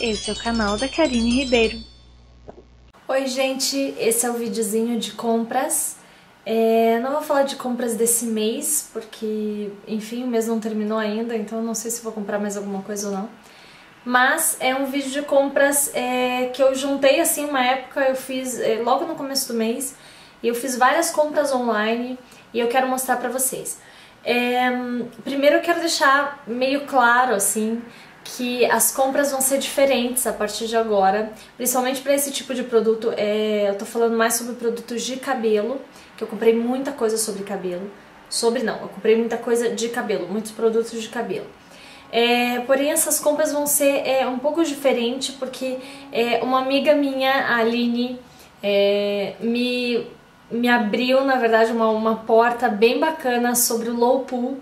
Esse é o canal da Karine Ribeiro. Oi gente, esse é o videozinho de compras. É, não vou falar de compras desse mês, porque, enfim, o mês não terminou ainda, então não sei se vou comprar mais alguma coisa ou não. Mas é um vídeo de compras é, que eu juntei assim uma época, eu fiz é, logo no começo do mês, e eu fiz várias compras online e eu quero mostrar pra vocês. É, primeiro eu quero deixar meio claro assim que as compras vão ser diferentes a partir de agora, principalmente para esse tipo de produto. É, eu tô falando mais sobre produtos de cabelo, que eu comprei muita coisa sobre cabelo. Sobre não, eu comprei muita coisa de cabelo, muitos produtos de cabelo. É, porém, essas compras vão ser é, um pouco diferentes porque é, uma amiga minha, a Aline, é, me, me abriu, na verdade, uma, uma porta bem bacana sobre o low pool.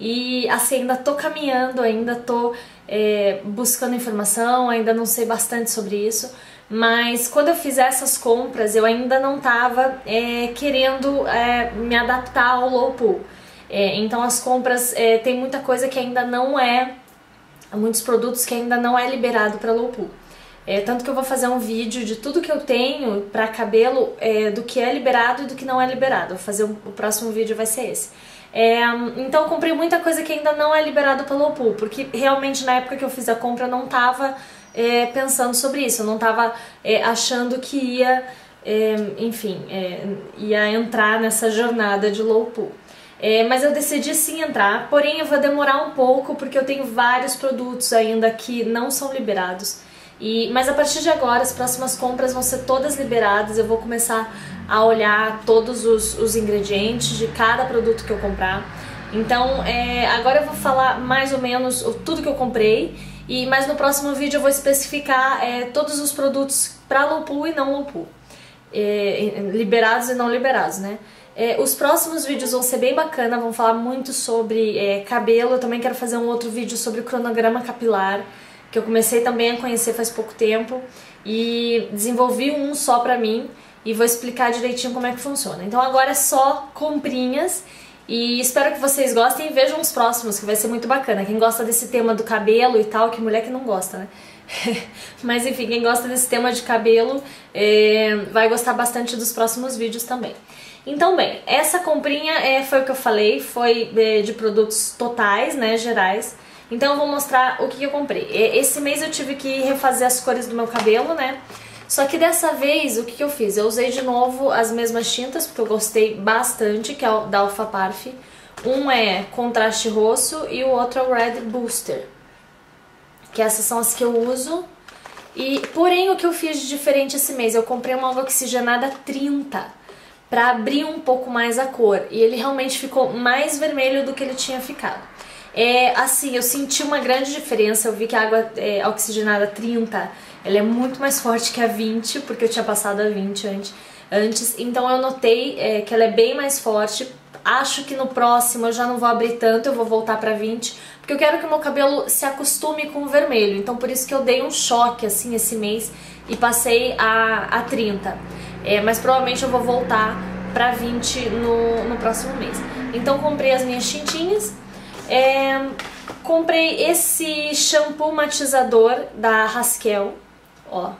E assim, ainda tô caminhando, ainda tô é, buscando informação, ainda não sei bastante sobre isso, mas quando eu fizer essas compras eu ainda não estava é, querendo é, me adaptar ao low pool. É, então as compras é, tem muita coisa que ainda não é, muitos produtos que ainda não é liberado para low pool. É, tanto que eu vou fazer um vídeo de tudo que eu tenho para cabelo, é, do que é liberado e do que não é liberado. Vou fazer um, o próximo vídeo vai ser esse. É, então comprei muita coisa que ainda não é liberado pelo Opul, porque realmente na época que eu fiz a compra eu não tava é, pensando sobre isso, eu não tava é, achando que ia, é, enfim, é, ia entrar nessa jornada de low pool. É, mas eu decidi sim entrar, porém eu vou demorar um pouco porque eu tenho vários produtos ainda que não são liberados. E, mas a partir de agora, as próximas compras vão ser todas liberadas, eu vou começar a olhar todos os, os ingredientes de cada produto que eu comprar. Então, é, agora eu vou falar mais ou menos o, tudo que eu comprei, e mas no próximo vídeo eu vou especificar é, todos os produtos para Lupu e não Lupu, é, liberados e não liberados, né? É, os próximos vídeos vão ser bem bacana, vão falar muito sobre é, cabelo, eu também quero fazer um outro vídeo sobre cronograma capilar, que eu comecei também a conhecer faz pouco tempo e desenvolvi um só pra mim e vou explicar direitinho como é que funciona. Então agora é só comprinhas e espero que vocês gostem e vejam os próximos, que vai ser muito bacana. Quem gosta desse tema do cabelo e tal, que mulher que não gosta, né? Mas enfim, quem gosta desse tema de cabelo é, vai gostar bastante dos próximos vídeos também. Então, bem, essa comprinha é, foi o que eu falei, foi de, de produtos totais, né, gerais. Então eu vou mostrar o que eu comprei. Esse mês eu tive que refazer as cores do meu cabelo, né? Só que dessa vez, o que eu fiz? Eu usei de novo as mesmas tintas, porque eu gostei bastante, que é o da Alpha Parf. Um é contraste roxo e o outro é o Red Booster. Que essas são as que eu uso. E, porém, o que eu fiz de diferente esse mês? Eu comprei uma água oxigenada 30 para abrir um pouco mais a cor. E ele realmente ficou mais vermelho do que ele tinha ficado. É, assim, eu senti uma grande diferença, eu vi que a água é, oxigenada 30, ela é muito mais forte que a 20, porque eu tinha passado a 20 antes, antes. Então eu notei é, que ela é bem mais forte, acho que no próximo eu já não vou abrir tanto, eu vou voltar pra 20, porque eu quero que o meu cabelo se acostume com o vermelho, então por isso que eu dei um choque assim esse mês e passei a, a 30, é, mas provavelmente eu vou voltar pra 20 no, no próximo mês. Então comprei as minhas tintinhas, é, comprei esse shampoo matizador da Raskel, ó.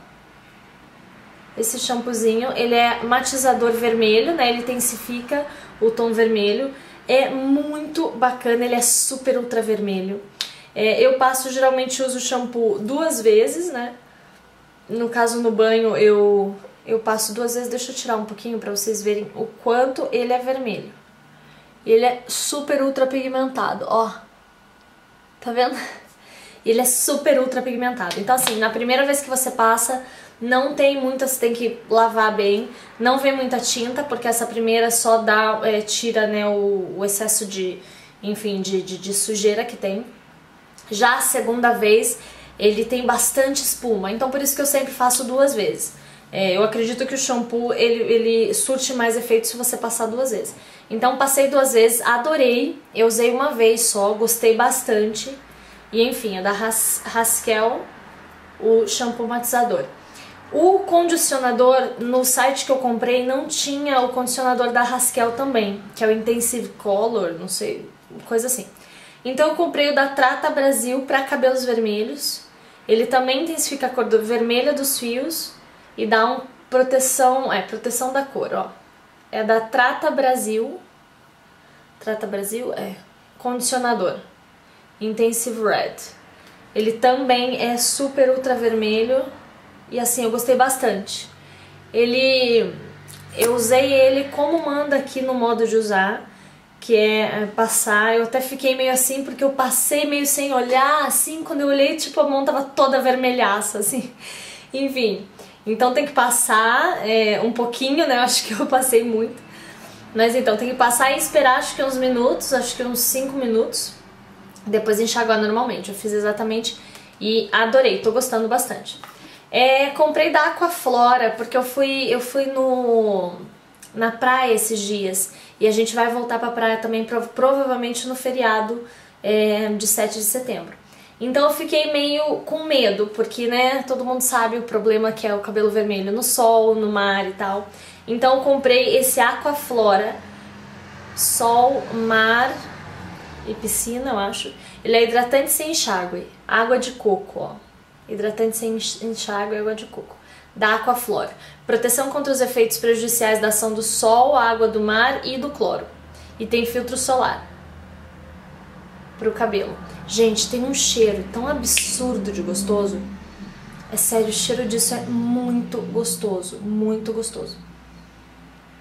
Esse shampoozinho, ele é matizador vermelho, né? Ele intensifica o tom vermelho. É muito bacana, ele é super ultra vermelho. É, eu passo, geralmente uso o shampoo duas vezes, né? No caso, no banho, eu, eu passo duas vezes. Deixa eu tirar um pouquinho pra vocês verem o quanto ele é vermelho. Ele é super ultra pigmentado, ó. Tá vendo? Ele é super ultra pigmentado. Então, assim, na primeira vez que você passa, não tem muita, você tem que lavar bem. Não vem muita tinta, porque essa primeira só dá, é, tira né, o, o, excesso de, enfim, de, de, de sujeira que tem. Já a segunda vez, ele tem bastante espuma. Então, por isso que eu sempre faço duas vezes. É, eu acredito que o shampoo ele, ele surte mais efeito se você passar duas vezes. Então passei duas vezes, adorei, eu usei uma vez só, gostei bastante. E enfim, é da Has Haskell, o shampoo matizador. O condicionador, no site que eu comprei, não tinha o condicionador da Haskell também, que é o Intensive Color, não sei, coisa assim. Então eu comprei o da Trata Brasil para cabelos vermelhos. Ele também intensifica a cor do vermelha dos fios e dá um proteção, é, proteção da cor, ó. É da Trata Brasil. Trata Brasil é condicionador. Intensive Red. Ele também é super ultra vermelho e assim, eu gostei bastante. Ele eu usei ele como manda aqui no modo de usar, que é, é passar. Eu até fiquei meio assim porque eu passei meio sem olhar, assim, quando eu olhei, tipo, a mão tava toda vermelhaça, assim. Enfim, então tem que passar é, um pouquinho, né? Eu acho que eu passei muito. Mas então, tem que passar e esperar acho que uns minutos, acho que uns 5 minutos. Depois enxaguar normalmente. Eu fiz exatamente e adorei, tô gostando bastante. É, comprei da Aquaflora, porque eu fui, eu fui no, na praia esses dias. E a gente vai voltar pra praia também, provavelmente no feriado é, de 7 de setembro. Então eu fiquei meio com medo, porque, né, todo mundo sabe o problema que é o cabelo vermelho no sol, no mar e tal. Então eu comprei esse Aquaflora, sol, mar e piscina, eu acho. Ele é hidratante sem enxágue, água de coco, ó. Hidratante sem enxágue, água de coco. Da Aquaflora. Proteção contra os efeitos prejudiciais da ação do sol, água do mar e do cloro. E tem filtro solar pro cabelo. Gente, tem um cheiro tão absurdo de gostoso. É sério, o cheiro disso é muito gostoso, muito gostoso.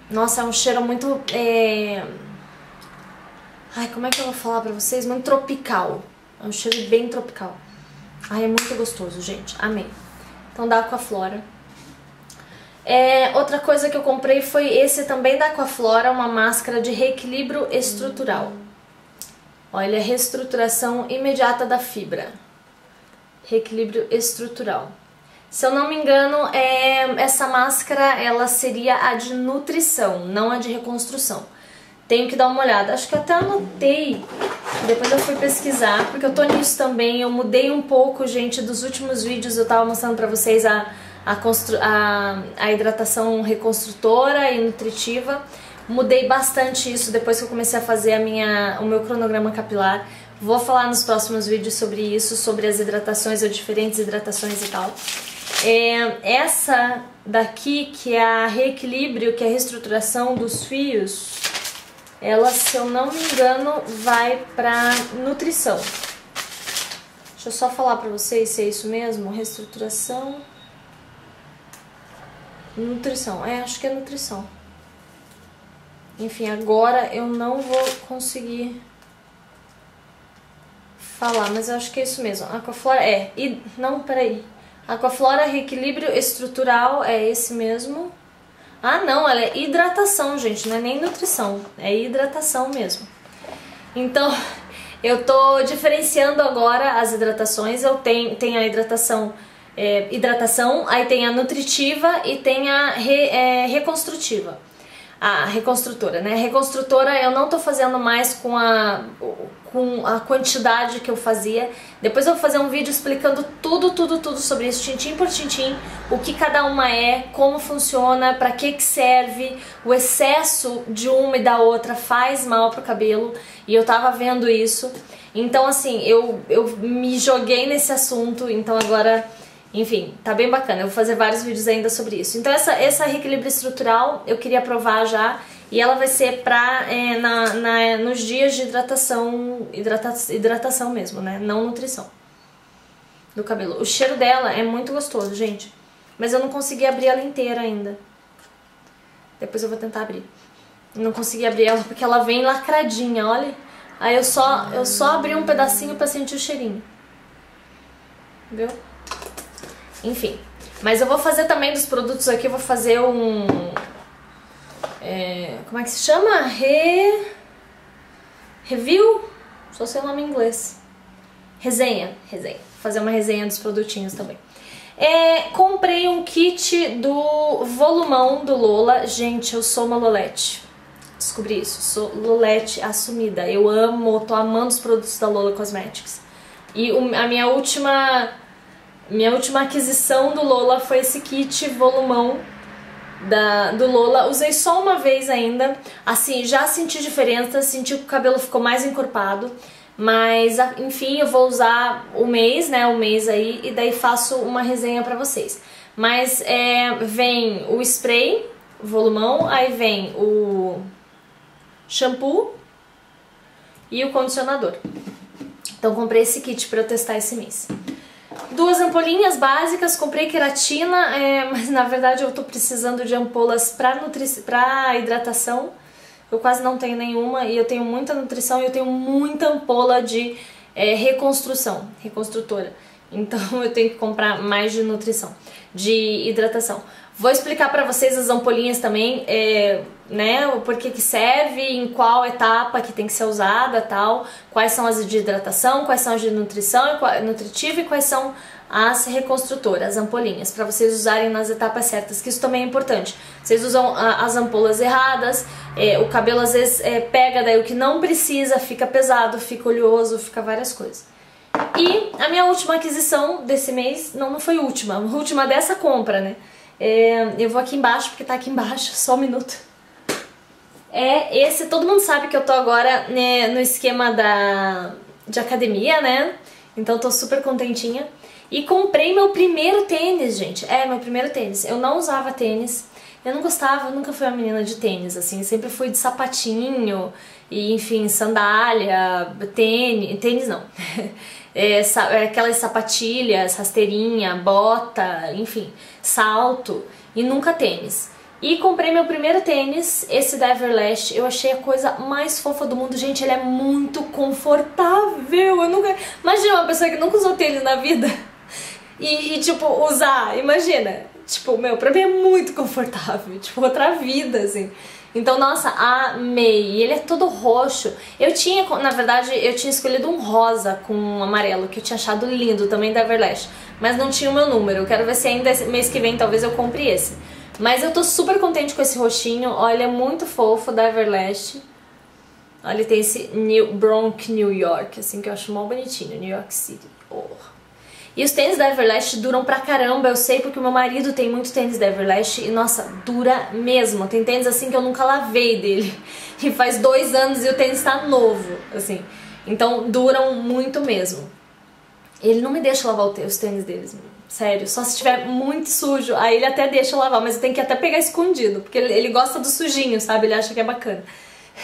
Nossa, é um cheiro muito. É... Ai, como é que eu vou falar pra vocês? Muito tropical. É um cheiro bem tropical. Ai, é muito gostoso, gente. Amei. Então dá Aquaflora. É, outra coisa que eu comprei foi esse também da Aquaflora, uma máscara de reequilíbrio estrutural. Olha, reestruturação imediata da fibra. Reequilíbrio estrutural. Se eu não me engano, é, essa máscara ela seria a de nutrição, não a de reconstrução. Tenho que dar uma olhada. Acho que até anotei, depois eu fui pesquisar, porque eu tô nisso também. Eu mudei um pouco, gente, dos últimos vídeos eu tava mostrando pra vocês a, a, a, a hidratação reconstrutora e nutritiva. Mudei bastante isso depois que eu comecei a fazer a minha, o meu cronograma capilar. Vou falar nos próximos vídeos sobre isso, sobre as hidratações ou diferentes hidratações e tal. É, essa daqui, que é a reequilíbrio, que é a reestruturação dos fios, ela, se eu não me engano, vai pra nutrição. Deixa eu só falar pra vocês se é isso mesmo. Reestruturação. Nutrição. É, acho que é nutrição. Enfim, agora eu não vou conseguir falar, mas eu acho que é isso mesmo. Aquaflora é. E, não, peraí. Aquaflora reequilíbrio estrutural é esse mesmo. Ah, não, ela é hidratação, gente, não é nem nutrição, é hidratação mesmo. Então, eu tô diferenciando agora as hidratações. Eu tenho, tenho a hidratação é, hidratação, aí tem a nutritiva e tem a re, é, reconstrutiva a reconstrutora, né? Reconstrutora eu não tô fazendo mais com a, com a quantidade que eu fazia. Depois eu vou fazer um vídeo explicando tudo, tudo, tudo sobre isso, tintim por tintim, o que cada uma é, como funciona, para que que serve. O excesso de uma e da outra faz mal pro cabelo e eu tava vendo isso. Então assim, eu, eu me joguei nesse assunto, então agora enfim, tá bem bacana. Eu vou fazer vários vídeos ainda sobre isso. Então essa, essa reequilíbrio estrutural eu queria provar já e ela vai ser pra, é, na, na, nos dias de hidratação, hidrata, hidratação mesmo, né? Não nutrição do cabelo. O cheiro dela é muito gostoso, gente. Mas eu não consegui abrir ela inteira ainda. Depois eu vou tentar abrir. Não consegui abrir ela porque ela vem lacradinha, olha. Aí eu só, eu só abri um pedacinho pra sentir o cheirinho. Viu? Enfim. Mas eu vou fazer também dos produtos aqui, eu vou fazer um... É, como é que se chama? Re... Review? Só sei o nome em inglês. Resenha. Resenha. Vou fazer uma resenha dos produtinhos também. É, comprei um kit do volumão do Lola. Gente, eu sou uma Lolete. Descobri isso. Sou Lolete assumida. Eu amo, tô amando os produtos da Lola Cosmetics. E a minha última minha última aquisição do Lola foi esse kit volumão da, do Lola. Usei só uma vez ainda. Assim, já senti diferença, senti que o cabelo ficou mais encorpado. Mas, enfim, eu vou usar o mês, né, o mês aí, e daí faço uma resenha pra vocês. Mas é, vem o spray, volumão, aí vem o shampoo e o condicionador. Então comprei esse kit pra eu testar esse mês. Duas ampolinhas básicas, comprei queratina, é, mas na verdade eu tô precisando de ampolas pra, nutri pra hidratação. Eu quase não tenho nenhuma e eu tenho muita nutrição e eu tenho muita ampola de é, reconstrução, reconstrutora. Então eu tenho que comprar mais de nutrição, de hidratação. Vou explicar para vocês as ampolinhas também, é, né, o porquê que serve, em qual etapa que tem que ser usada, tal, quais são as de hidratação, quais são as de nutrição, nutritiva e quais são as reconstrutoras, as ampolinhas, para vocês usarem nas etapas certas, que isso também é importante. Vocês usam as ampolas erradas, é, o cabelo às vezes é, pega daí o que não precisa, fica pesado, fica oleoso, fica várias coisas. E a minha última aquisição desse mês, não, não foi última, a última dessa compra, né? É, eu vou aqui embaixo, porque tá aqui embaixo, só um minuto. É esse, todo mundo sabe que eu tô agora né, no esquema da, de academia, né? Então tô super contentinha. E comprei meu primeiro tênis, gente. É, meu primeiro tênis. Eu não usava tênis. Eu não gostava, eu nunca fui uma menina de tênis, assim. Sempre fui de sapatinho, e enfim, sandália, tênis. Tênis não. É, é, aquelas sapatilhas, rasteirinha, bota, enfim, salto e nunca tênis. E comprei meu primeiro tênis, esse da Everlast. Eu achei a coisa mais fofa do mundo. Gente, ele é muito confortável. Eu nunca. Imagina uma pessoa que nunca usou tênis na vida e, e tipo, usar. Imagina. Tipo, meu, pra mim é muito confortável. Tipo, outra vida, assim. Então, nossa, amei. Ele é todo roxo. Eu tinha, na verdade, eu tinha escolhido um rosa com um amarelo, que eu tinha achado lindo também da Everlast. Mas não tinha o meu número. Eu quero ver se ainda mês que vem talvez eu compre esse. Mas eu tô super contente com esse roxinho. Olha, é muito fofo da Everlast. Olha, ele tem esse New, Bronx, New York, assim, que eu acho mal bonitinho. New York City. Oh. E os tênis da Everlast duram pra caramba, eu sei porque o meu marido tem muito tênis da Everlast e, nossa, dura mesmo. Tem tênis assim que eu nunca lavei dele. E faz dois anos e o tênis tá novo, assim. Então duram muito mesmo. Ele não me deixa lavar os tênis deles, sério. Só se estiver muito sujo, aí ele até deixa eu lavar, mas eu tenho que até pegar escondido, porque ele, ele gosta do sujinho, sabe? Ele acha que é bacana.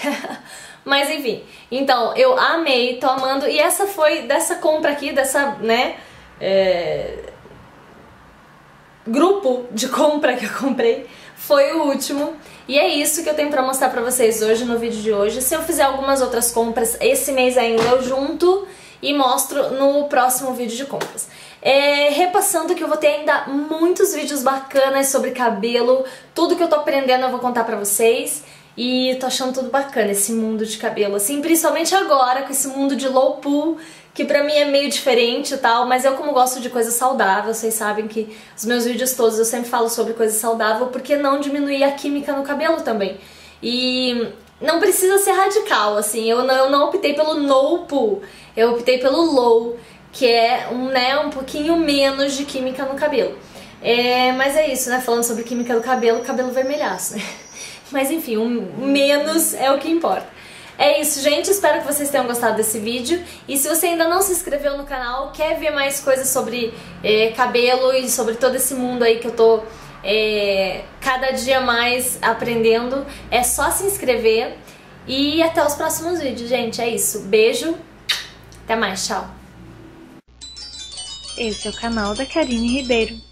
mas enfim, então eu amei, tô amando. E essa foi dessa compra aqui, dessa, né? É, grupo de compra que eu comprei foi o último. E é isso que eu tenho pra mostrar pra vocês hoje no vídeo de hoje. Se eu fizer algumas outras compras esse mês ainda, eu junto e mostro no próximo vídeo de compras. É, repassando que eu vou ter ainda muitos vídeos bacanas sobre cabelo, tudo que eu tô aprendendo eu vou contar pra vocês. E tô achando tudo bacana esse mundo de cabelo, assim, principalmente agora com esse mundo de low pool que pra mim é meio diferente e tal, mas eu como gosto de coisa saudável, vocês sabem que os meus vídeos todos eu sempre falo sobre coisa saudável, porque não diminuir a química no cabelo também. E não precisa ser radical, assim, eu não, eu não optei pelo no pool, eu optei pelo low, que é um, né, um pouquinho menos de química no cabelo. É, mas é isso, né, falando sobre química do cabelo, cabelo vermelhaço, né? Mas enfim, um menos é o que importa. É isso, gente. Espero que vocês tenham gostado desse vídeo. E se você ainda não se inscreveu no canal, quer ver mais coisas sobre é, cabelo e sobre todo esse mundo aí que eu tô é, cada dia mais aprendendo, é só se inscrever. E até os próximos vídeos, gente. É isso. Beijo. Até mais. Tchau. Esse é o canal da Karine Ribeiro.